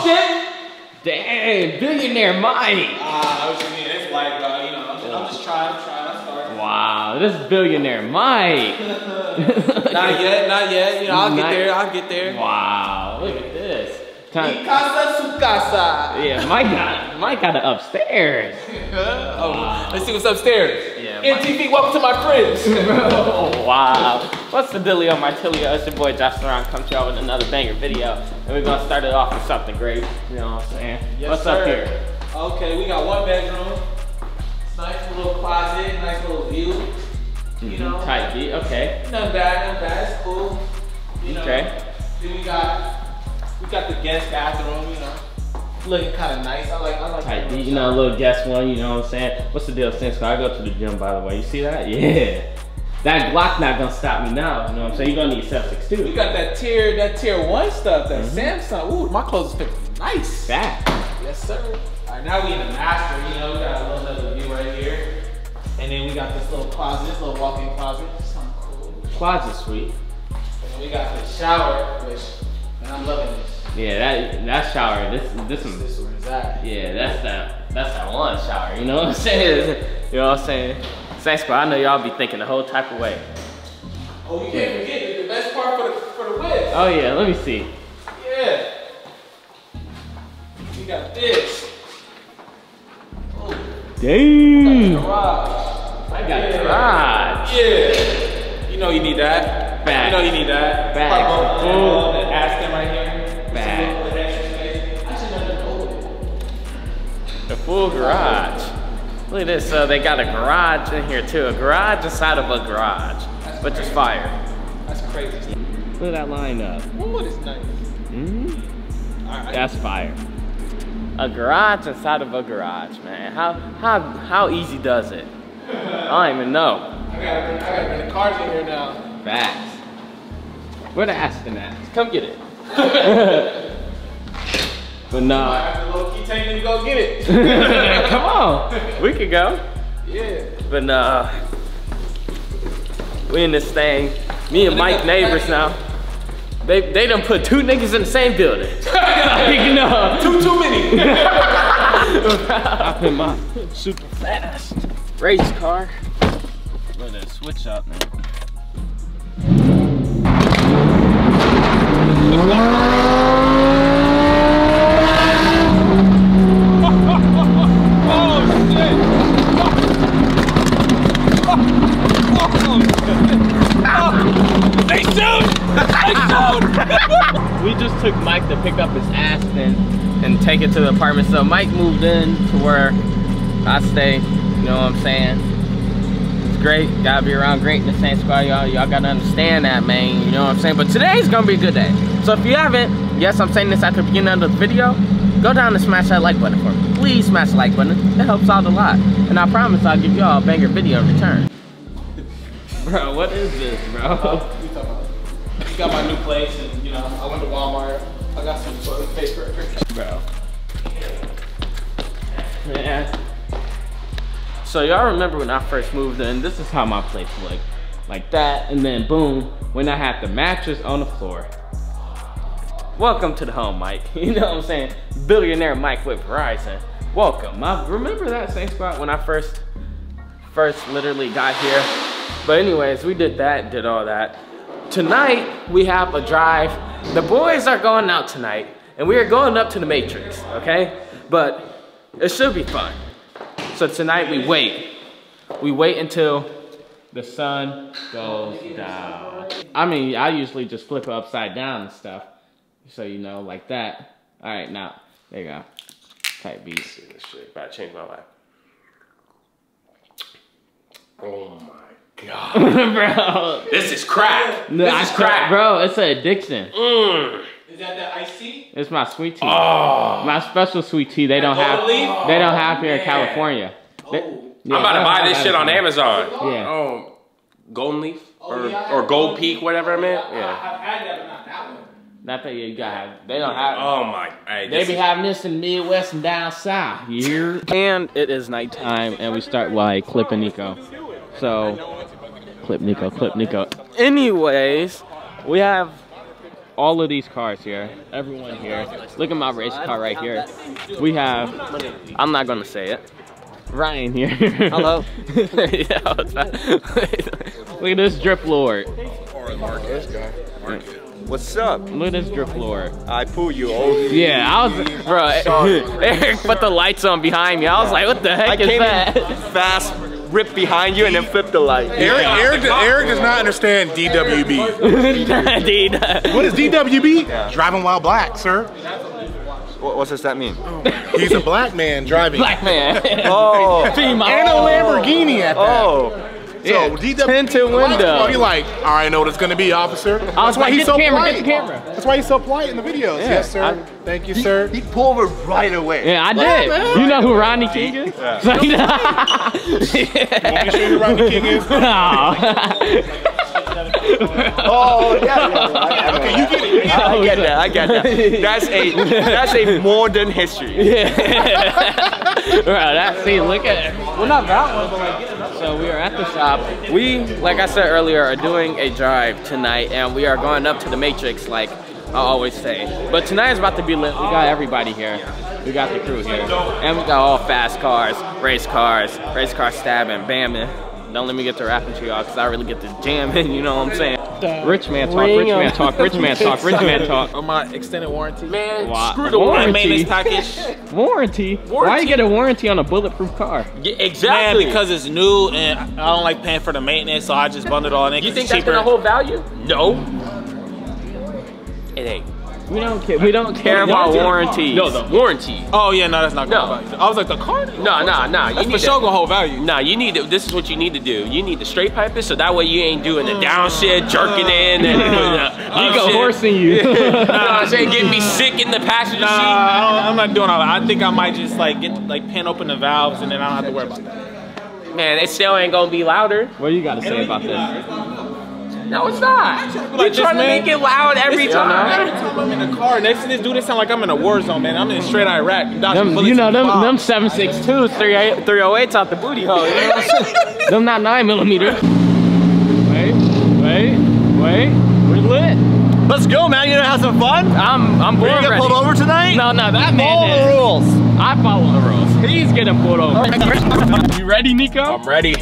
Oh shit! Dang, billionaire Mike. Ah, I was thinking it's light, bro. You know, I'm just, I'm just trying, trying. I'm sorry. Wow, this is billionaire Mike. Not yet, not yet. You know, I'll get there. I'll get there. Wow, look at this. Mi Time. casa, su casa. Yeah, Mike got Mike got it upstairs. oh, let's see what's upstairs. Yeah, MTV, welcome to my cribs. Oh, wow. What's the dealio, my Tilio? It's your boy Josh Laurent come to y'all with another banger video. And we're gonna start it off with something great. You know what I'm saying? Yes, What's up here? Okay, we got one bedroom. It's nice little closet, nice little view. You mm-hmm. know, Tight beat, okay. nothing bad, nothing bad. It's cool. You know. Okay. Then we got we got the guest bathroom. You know, looking kind of nice. I like I like beat, you know, a little guest one, you know what I'm saying? What's the deal, Since I go to the gym, by the way. You see that? Yeah. That Glock not gonna stop me now, you know what I'm saying? You're gonna need Celsius too. We 762. got that tier that tier one stuff. That Mhm. Samsung. Ooh, my clothes fit nice. Back. Yes, sir. All right, now we in the master. You know, we got a little of view right here, and then we got this little closet, this little walk-in closet. Something cool. Closet suite. And then we got the shower, which man, I'm loving this. Yeah, that that shower, this this one. This is where it's at. Yeah, that's that that's that one shower, you know what I'm saying? You know what I'm saying? Saints Squad, I know y'all be thinking the whole type of way. Oh, you can't forget the- the best part for the for the whip. Oh yeah, let me see. Yeah. We got this. Oh, Dang. I got garage. Yeah. You know you need that. Facts. You know you need that. Facts. Pop Full. up, the right here. Facts. Just a little bit extra space. I should have done it. The full garage. Look at this. So they got a garage in here too. A garage inside of a garage, which is fire. That's crazy. Look at that lineup. Ooh, it's nice. hmm All right. That's fire. A garage inside of a garage, man. How how how easy does it? I don't even know. I bring, I gotta the cars in here now. Facts. Where the Aston at? Come get it. but nah. I no. have to low key take me to go get it. Come on. We could go. Yeah. But nah. We in this thing. Me and Mike neighbors now. They they done put two niggas in the same building. you know. Too too many. Hop in my super fast race car. Let it switch up, man. We just took Mike to pick up his Aston and take it to the apartment. So Mike moved in to where I stay. You know what I'm saying? It's great. Gotta be around great in the same squad, y'all. Y'all gotta understand that, man. You know what I'm saying? But today's gonna be a good day. So if you haven't, yes, I'm saying this at the beginning of the video. Go down and smash that like button for me. Please smash the like button. It helps out a lot. And I promise I'll give y'all a banger video in return. Bro, what is this, bro? What you talking about? Got my new place, and you know, I went to Walmart. I got some toilet paper. bro. Yeah. So y'all remember when I first moved in, this is how my place looked. Like that, and then boom, when I had the mattress on the floor. Welcome to the home, Mike. You know what I'm saying? Billionaire Mike with Verizon. Welcome. I remember that same spot when I first, first literally got here. But anyways, we did that, did all that. Tonight, we have a drive. The boys are going out tonight, and we are going up to the Matrix, okay? But it should be fun. So tonight we wait. We wait until the sun goes down. I mean, I usually just flip it upside down and stuff. So you know, like that. All right, now, there you go. Type beats. This shit about to change my life. Oh my god. bro. This is crack. No, this I is crack. Bro, it's an addiction. Mm. Is that the icy? It's my sweet tea. Oh. My special sweet tea. They don't have. Gold leaf? They don't have oh, here in man. California. Oh. They- Oh. yeah, I'm about to buy this shit on. Amazon. Yeah. Oh, Golden Leaf Oh, or, yeah, or had Gold one. Peak, whatever it meant. Yeah. I've had that, but not that one. Not that you gotta have. They don't have. Oh my. Hey, They be is- having this in Midwest and down south. Here. And it is nighttime, and we start by clipping Nico. So, clip Nico, clip Nico. Anyways, we have all of these cars here. Everyone here. Look at my race car right here. We have. I'm not gonna say it. Ryan here. Hello. yeah. Look at this drip lord. What's up? Look at this drip lord. I pull you over. Yeah, I was, bro. Eric put the lights on behind me. I was like, what the I heck is came that? in fast, rip behind you, and then flip the light. Eric, Eric, Eric does not understand DWB. Dude, What is DWB? Driving while black, sir. What, what does that mean? He's a black man driving. black man. Oh. Female. And a Lamborghini at that. Oh. So Yeah, DWB. tinted window. He like, all right, I know what it's gonna be, officer. Oh, that's was why like, he's get so the camera, polite. get the camera. That's why he's so polite in the videos. yes, sir. I- Thank you, sir. He pulled over right away. Yeah, I did. You know who Rodney King is? Want me to show you who Rodney King is? Oh, yeah, yeah, yeah. Okay, you get it. I, I get that. I get that. That's a that's a modern history. Yeah. Bro, that see, look at it. Well, not that one, but like so we are at the shop. We, like I said earlier, are doing a drive tonight, and we are going up to the Matrix, like I always say. But tonight is about to be lit. We got everybody here. We got the crew here, and we got all fast cars, race cars, race car stabbing, bamming. Don't let me get to rapping to y'all, cause I really get to jamming. You know what I'm saying? Rich man talk, rich man talk, rich man talk, rich man talk. On my extended warranty. Man, Wow. screw the Warranty. maintenance package. Warranty? Why Warranty. you get a warranty on a bulletproof car? Yeah, Man, exactly. because it's new and I don't like paying for the maintenance, so I just bundle it all in. You think it's that's cheaper. gonna hold value? No. It ain't. We don't care. We don't care about warranties. No, the warranty. Oh yeah, no, that's not No. gonna hold value. I was like, the car? No, no, no. You That's need for to, sure gonna hold value. Nah, you need to. This is what you need to do. You need to straight pipe it, so that way you ain't doing the down shit, jerking in, and uh, You up go shit. horsing you. You know what I'm saying? Get me sick in the passenger Nah, seat. I am not doing all that. I think I might just like get like pin open the valves and then I don't have to worry about that. Man, it still ain't gonna be louder. what do you got to say about this? No, it's not. Like You're this, trying to man. make it loud every Every time. Every time I'm in the car, next to this dude, it sound like I'm in a war zone, man. I'm in straight Iraq. dodging Them, bullets you know them bombs. them 762s, 308s out the booty hole. You know what I'm saying? them not nine millimeters. Wait, wait, wait. We're lit. Let's go, man. You gonna have some fun? I'm I'm Are born you gonna ready. pull over tonight? No, no, that man Follow the rules. I follow the rules. He's getting pulled over. You ready, Nico? I'm ready.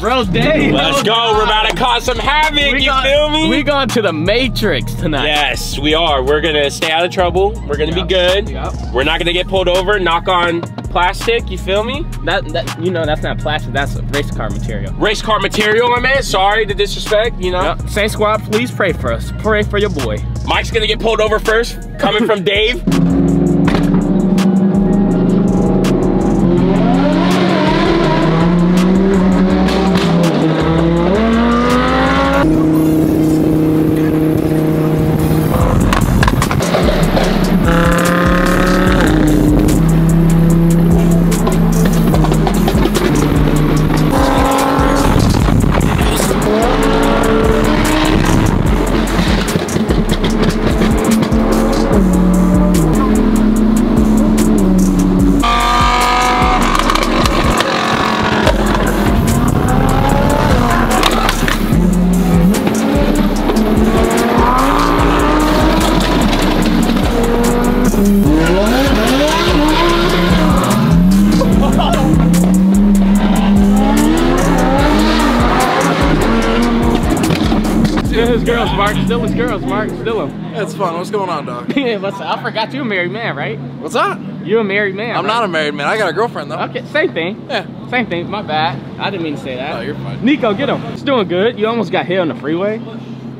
Bro, day. Let's go. We're about to cause some havoc. We you got- feel me? We going to the Matrix tonight. Yes, we are. We're gonna stay out of trouble. We're gonna Yep. be good. Yep. We're not gonna get pulled over. Knock on plastic. You feel me? That, that you know that's not plastic. That's race car material. Race car material, my man. Sorry to disrespect. You know, Yep. Saint Squad, please pray for us. Pray for your boy. Mike's gonna get pulled over first. Coming from Dave. It's fun. What's going on, dog? yeah, what's I forgot you're a married man, right? What's up? You a married man. I'm right? not a married man. I got a girlfriend though. Okay, same thing. Yeah. Same thing. My bad. I didn't mean to say that. No, you're fine. Nico, get him. It's doing good. You almost got hit on the freeway.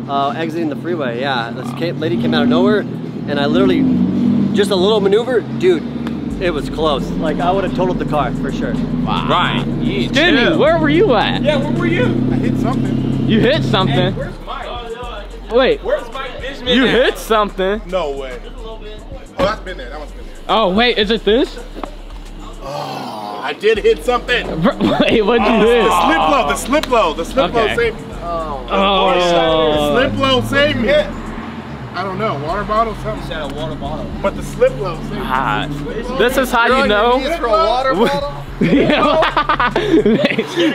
Uh, exiting the freeway, yeah. This ca- lady came out of nowhere, and I literally, just a little maneuver, dude, it was close. Like, I would have totaled the car for sure. Right. Yeah, Jimmy, chill. where were you at? Yeah, where were you? I hit something. You hit something. Where's Mike? Wait, Where's Mike Fishman? you at? hit something. No way. Oh, that's been there. That one's been there. Oh wait, is it this? I did hit something. Bro, Wait, what'd you hit? The slip low. The slip low. The slip Okay. low saved. Oh. Slip low saved me. I don't know. Water bottle, something. Said a water bottle. But the slip low saved me. Ah, this is how you know. for a water bottle?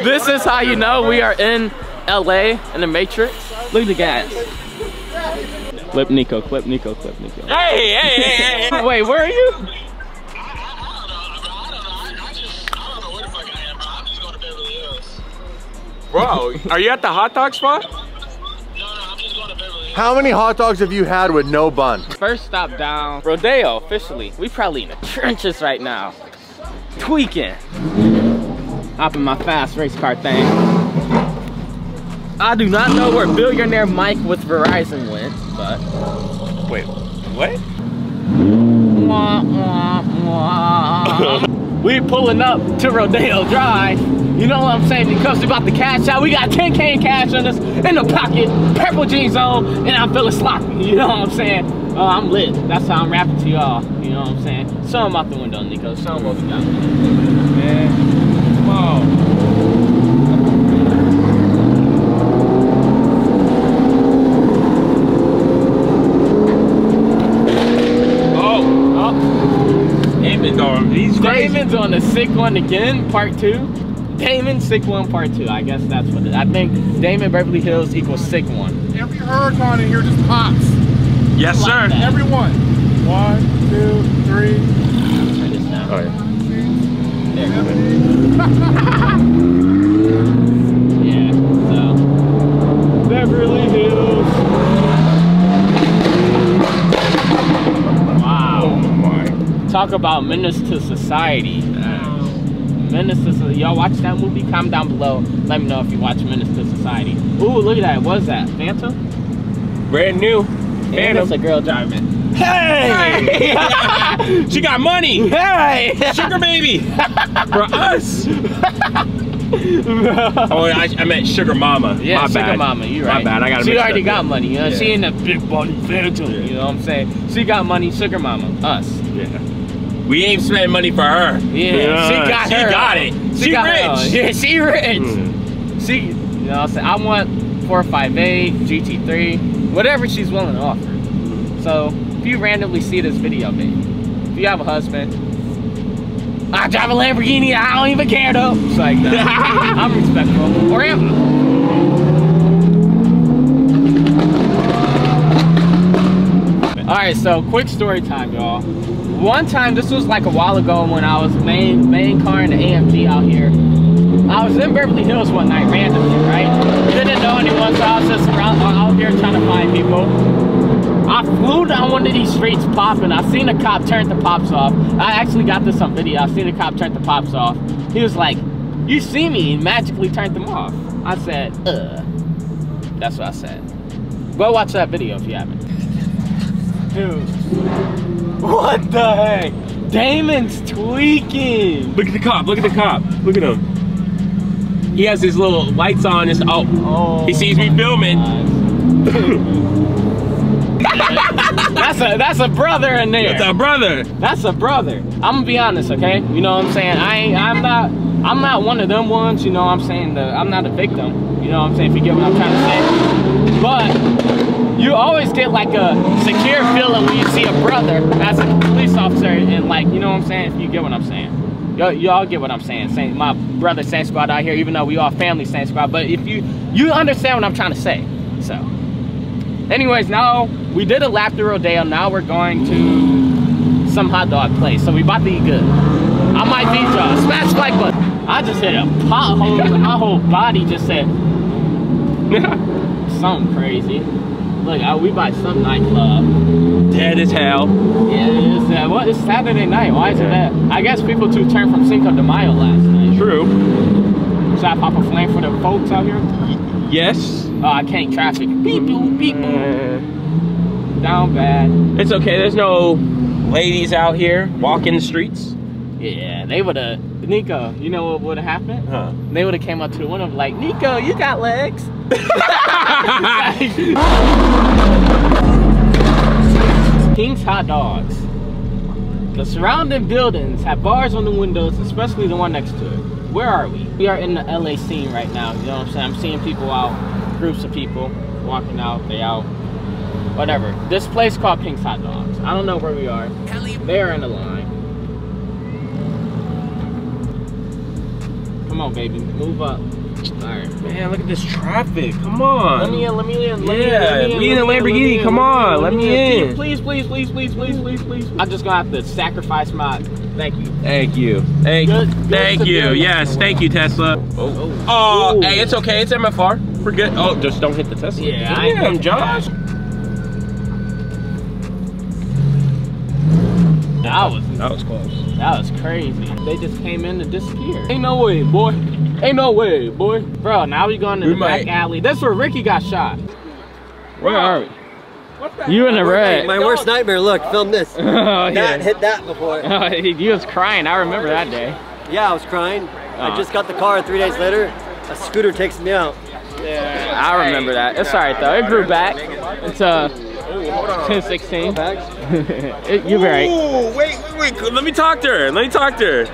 this is how you know we are in LA in the Matrix. Look at the gas. Clip Nico, clip Nico, clip Nico. Hey, hey, hey, hey. Wait, where are you? Bro, are you at the hot dog spot? How many hot dogs have you had with no bun? First stop down, Rodeo, officially. We probably in the trenches right now. Tweaking. Hop in my fast race car thing. I do not know where billionaire Mike with Verizon went, but Wait, what? Wah, wah, wah. we pulling up to Rodeo Drive. You know what I'm saying? Because we about to cash out. We got 10k in cash on us in the pocket, purple jeans on, and I'm feeling sloppy. You know what I'm saying? Oh, I'm lit. That's how I'm rapping to y'all. You know what I'm saying? Them out the window, Nico. Them what we got. Man. Whoa. Oh, Oh, Damon's on. He's crazy. Damon's on the sick one again, part two. Damon, sick one, part two. I guess that's what it is. I think Damon Beverly Hills equals sick one. Every hurricane in here just pops. Yes, sir. that. Every one. One, two, three. Turn. Oh, yeah. There we go. Yeah, so. Beverly Hills. Talk about menace to society. Menace to Society. Y'all watch that movie? Comment down below. Let me know if you watch Menace to Society. Ooh, look at that. What's that? Phantom? Brand new. And it's a girl driving. Hey! she got money. Hey! Sugar baby. For us. oh, I, I meant sugar mama. Yeah, My sugar bad. mama, you My right. bad. I gotta She mix already that got up. money, you know. Yeah. She in the big body phantom, you know what I'm saying? She got money, sugar mama, us. Yeah. We ain't spending money for her. Yeah, she got she her. got it. She, She got rich. her. Yeah, she rich. Mm. She, you know what I'm saying? I want 458, GT3, whatever she's willing to offer. So, if you randomly see this video, babe, if you have a husband, I drive a Lamborghini, I don't even care though. It's like, no, I'm respectful. Or am All right, so quick story time, y'all. One time, this was like a while ago when I was main main car in the AMG out here. I was in Beverly Hills one night randomly, right? Didn't know anyone, so I was just around, out here trying to find people. I flew down one of these streets popping. I seen a cop turn the pops off. I actually got this on video. I seen a cop turn the pops off. He was like, "You see me?" and magically turned them off. I said, "Uh." That's what I said. Go watch that video if you haven't. Dude. What the heck? Damon's tweaking. Look at the cop. Look at the cop. Look at him. He has his little lights on. His oh, Oh, he oh sees me filming. that's a that's a brother in there. That's a brother. That's a brother. I'm gonna be honest, okay? You know what I'm saying? I ain't I'm not I'm not one of them ones, you know what I'm saying? The, I'm not a victim. You know what I'm saying? If you get what I'm trying to say. But you always get like a secure feeling when you see a brother as a police officer and like, you know what I'm saying? You get what I'm saying. Y'all, get what I'm saying. Saying my brother Saint Squad out here, even though we all family Saint Squad. But if you you understand what I'm trying to say. So anyways, now we did a lap through Rodeo. Now we're going to some hot dog place. So we about to eat good. I might feed y'all. Smash like button. I just hit a pothole my whole body just said something crazy. Look, I, we by some nightclub. Dead as hell. Yeah, it's, uh, what, it's Saturday night. Why is it that? I guess people too turned from Cinco de Mayo last night. True. Should I pop a flame for the folks out here? Yes. Oh, I can't traffic. Beep boop, beep boop. Uh, Down bad. it's okay. There's no ladies out here walking the streets. Yeah, they would have. Nico, you know what would have happened? Huh. They would have came up to the window like, Nico, you got legs. Pink's Hot Dogs. The surrounding buildings have bars on the windows, especially the one next to it. Where are we? We are in the LA scene right now. You know what I'm saying? I'm seeing people out, groups of people walking out. They out. Whatever. This place called Pink's Hot Dogs. I don't know where we are. They are in the line. Come on, baby. Move up. Man, look at this traffic. Come on. Let me in, let me in, let me in. Yeah, let me in, we in Lamborghini, come on, let me in. Please, please, please, please, please, please, please. I'm just gonna have to sacrifice my, thank you. Thank you. Thank you. Thank you. Yes, thank you, Tesla. Oh, oh, oh hey, it's okay. It's MFR. We're good. Oh, just don't hit the Tesla. Yeah, Damn, Josh. That was, That was close. that was crazy. They just came in to disappear. Ain't no way, boy. Ain't no way, boy. Bro, now we going to We the back alley. That's where Ricky got shot. Where are we? You in the red. My worst nightmare. Look, film this. oh, Not yeah. hit that before. Oh, he, he was crying. I remember that day. Yeah, I was crying. Aw. I just got the car. Three days later, a scooter takes me out. Yeah, I remember that. It's alright though. It grew back. It's uh 10, 16. It, you're right. Ooh, wait, wait, wait. Let me talk to her. Let me talk to her.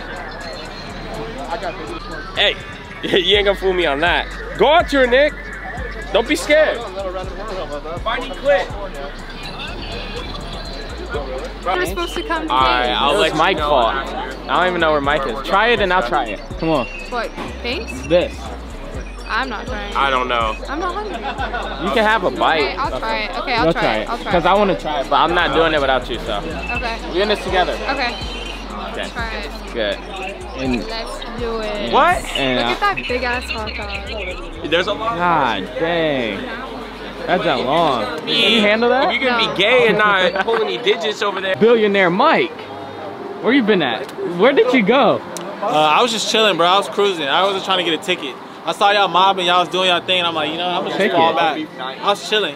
Hey, you ain't gonna fool me on that. Go out to her, Nick. Don't be scared. Finding clip. We're supposed to come today. Alright, I'll It let was Mike's you know fault. I don't even know where Mike is. Try it and I'll try it. Come on. What? Thanks? This. I'm not trying. I don't know. I'm not hungry. You can have a bite. Okay, I'll try it. Okay, I'll You'll try it. I'll try Because. I want to try it, but I'm not doing it without you, so. Okay. We're in this together. Okay. Okay. Try it. Good. And Let's do it. What? And Look uh, at that big ass hot dog. There's a lot. God dang. That's that long. Can you handle If you're gonna No. be gay and not pull any digits over there. Billionaire Mike. Where you been at? Where did you go? Uh, I was just chilling, bro. I was cruising. I wasn't trying to get a ticket. I saw y'all mobbing, y'all was doing y'all thing. and I'm like, you know, I'm gonna just Ticket. fall back. I was chilling.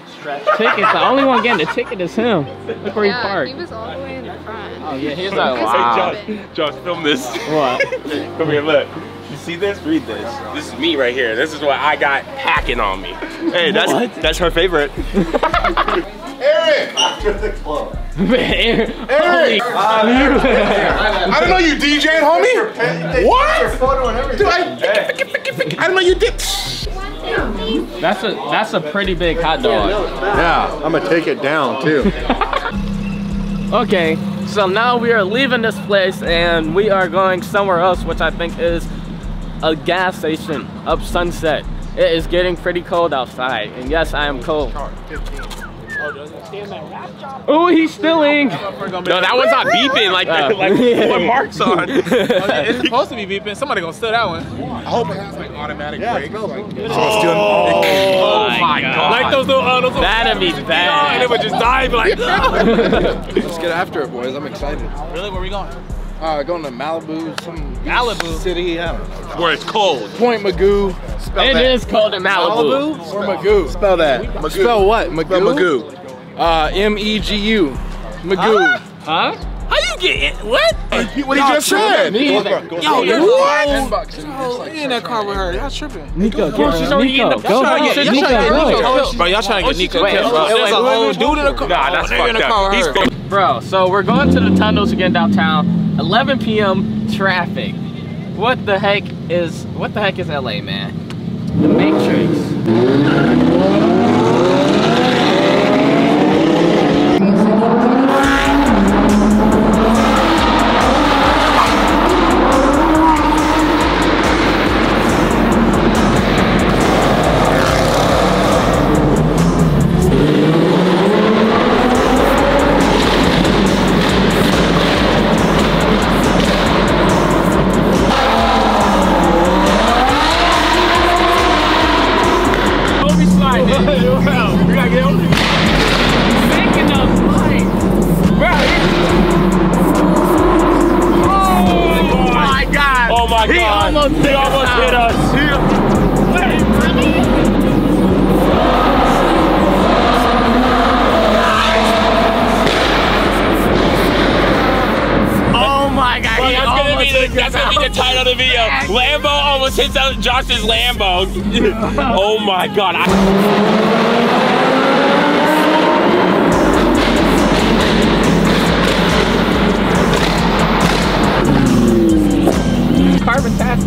Tickets. The only one getting the ticket is him. Look where he parked. he was all the way in the front. Oh yeah, he's like, Hey, wow. Josh. Josh, film this. What? Come here, look. You see this? Read this. This is me right here. This is what I got hacking on me. Hey, that's that's her favorite. Eric! After the club. Eric. Eric! I didn't know you DJing, homie. What? Dude, I, I didn't know you did. That's a that's a pretty big hot dog. Yeah, I'm gonna take it down too. Okay, so now we are leaving this place and we are going somewhere else, which I think is a gas station up Sunset. It is getting pretty cold outside, and yes, I am cold. Oh, he's stealing. No, that one's not beeping like Oh. like what Mark's on. It's supposed to be beeping. Somebody gonna steal that one. I hope it has like automatic yeah, brakes. Like, Oh my god. Like those little, uh, those little That'd be bad. and it bad. would just die. Be like, Let's get after it, boys. I'm excited. really? Where we going? Uh, going to Malibu, some Malibu? city. I don't know. Where it's cold. Point Magoo. Spell It that. is cold in Malibu. Or Magoo. Spell that. Spell what? Magoo. Spell Magoo. Uh, M E G U. Magoo. Huh? How you get it? What? what he just said. Me either. Yo, you're Ten bucks. and like- in that car with her. Y'all tripping. Nico, go. she's already Nico, in the- go. Y'all trying to get, y'all Nico, trying to get go. Nico killed. Bro, y'all trying to get Nico killed, bro. There's a whole dude in the car. Nah, that's They're in the fucked up. He's her. Bro, so we're going to the tunnels again downtown. 11 p.m. traffic. What the heck is what the heck is LA, man? The Matrix. He god. almost he hit almost us hit out. us. Oh my god. Bro, he that's gonna almost be the hit that's us gonna be the title of the video. Lambo almost hits out Josh's Lambo. oh my god. I Carbon-tastic cousin.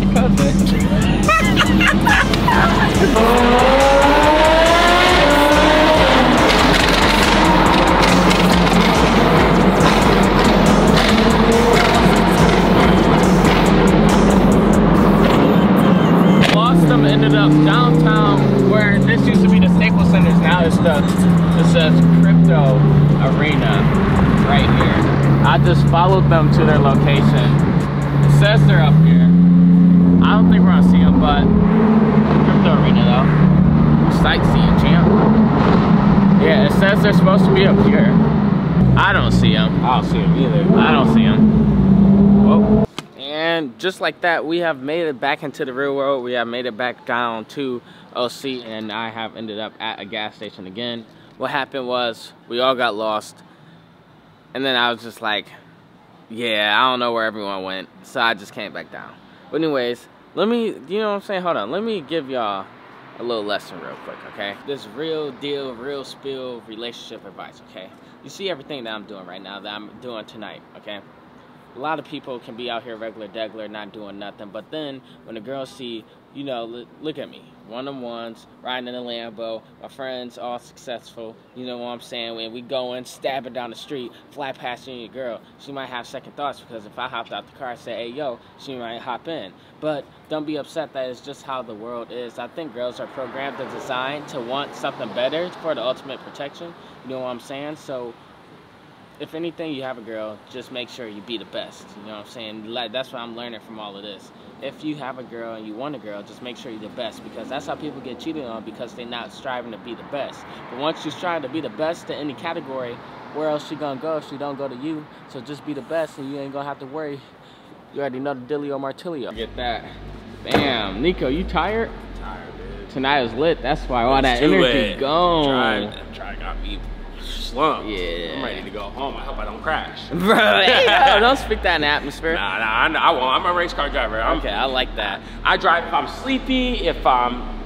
Him, don't see him either. I don't see them. Whoa. And just like that, we have made it back into the real world. We have made it back down to OC, and I have ended up at a gas station again. What happened was we all got lost, and then I was just like, yeah, I don't know where everyone went, so I just came back down. But anyways, let me, you know what I'm saying? Hold on, let me give y'all a little lesson real quick, okay? This real deal, real spill relationship advice, okay? You see everything that I'm doing right now, that I'm doing tonight, okay? A lot of people can be out here regular degler, not doing nothing, but then when the girls see, you know, look, look at me, one on ones, riding in a Lambo, my friends all successful, you know what I'm saying? When we going, stabbing down the street, fly past you your girl, she might have second thoughts because if I hopped out the car and said, hey, yo, she might hop in. But don't be upset that it's just how the world is. I think girls are programmed and designed to want something better for the ultimate protection. You know what I'm saying? So if anything, you have a girl, just make sure you be the best. You know what I'm saying? Like that's what I'm learning from all of this. If you have a girl and you want a girl, just make sure you're the best because that's how people get cheated on because they're not striving to be the best. But once you strive to be the best in any category, where else she gonna go if she don't go to you? So just be the best and you ain't gonna have to worry. You already know the Dilio Martilio. Get that. Bam. Nico, you tired? Tired, dude. Tonight was lit. That's why all that energy it. gone. Try, try got me slumped. Yeah. I'm ready to go home. I hope I don't crash. Bro, hey, yo, don't speak that in the atmosphere. Nah, nah, I, I won't. I'm a race car driver. I'm, Okay, I like that. I drive if I'm sleepy, if I'm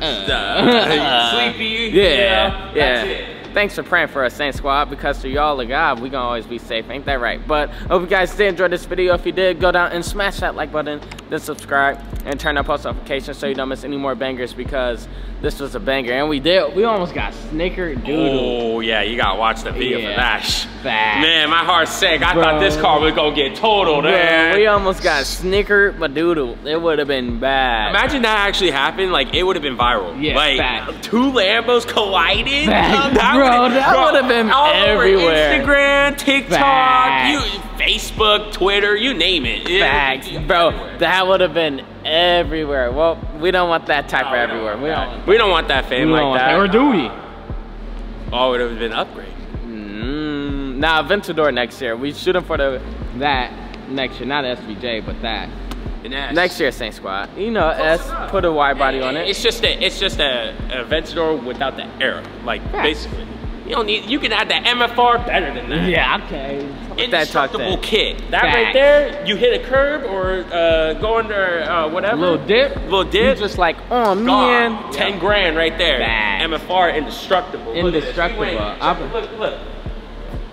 Uh, sleepy. Yeah, yeah. yeah. That's it. Thanks for praying for us, Saint Squad, because through y'all of God, we gonna always be safe. Ain't that right? But hope you guys did enjoy this video. If you did, go down and smash that like button, then subscribe, and turn on post notifications so you don't miss any more bangers because this was a banger. And we did, we almost got snicker doodle. Oh yeah, you gotta watch the video Yeah. for that. Facts. Man, my heart sank. I Bro. thought this car was gonna get totaled, Bro, man. we almost got snicker doodle. It would have been bad. Imagine that actually happened. Like it would have been viral. Yeah, like fact. two Lambos collided. Fact, That bro, that would've been all over everywhere. Instagram, TikTok, Fact. you, Facebook, Twitter, you name it. It- Facts, bro. That would have been everywhere. Well, we don't want that type No, of we don't everywhere. want We don't. We don't want that We fame don't like want that. Or do we? Oh, it would have been upgrade. Mm, nah, Ventador next year. We shooting for the that next year, not SVJ, but that An S. next year. Saint Squad. You know, S. Put a wide body on it. It's just a, it's just a, a Aventador without the aero. Like Yeah. basically, you don't need. You can add the MFR better than that. yeah, okay. That talk Indestructible that. kit. That right there, you hit a curb or uh, go under uh, whatever. Little dip. Little You dip. just like, oh gone. man. Ten grand right there. Facts. MFR indestructible. Look. Indestructible. You Look, look.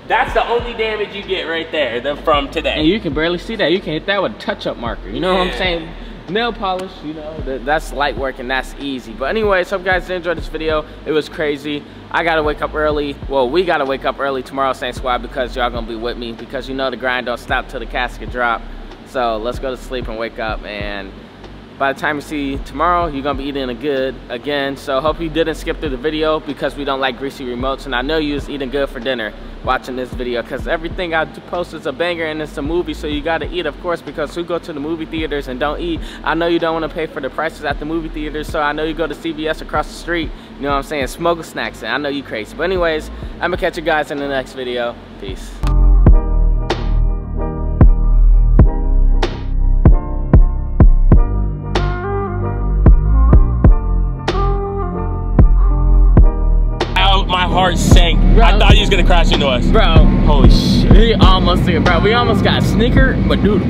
That's the only damage you get right there from today. And you can barely see that. You can hit that with a touch-up marker. You know what I'm saying? Nail polish, you know, that, that's light work and that's easy. But anyways, hope you guys did enjoy this video. It was crazy. I gotta wake up early. Well, we gotta wake up early tomorrow, Saint Squad, because y'all gonna be with me. Because you know the grind don't stop till the casket drop. So let's go to sleep and wake up. And by the time you see tomorrow, you're gonna be eating a good again. So hope you didn't skip through the video because we don't like greasy remotes. And I know you was eating good for dinner watching this video because everything I post is a banger and it's a movie. So you gotta eat, of course, because who go to the movie theaters and don't eat? I know you don't wanna pay for the prices at the movie theaters. So I know you go to CVS across the street. You know what I'm saying? Smoke snacks. And I know you crazy. But anyways, I'm gonna catch you guys in the next video. Peace. Heart sank. Bro. I thought he was gonna crash into us. Bro, Holy shit. we almost, bro, we almost got sneaker, but dude.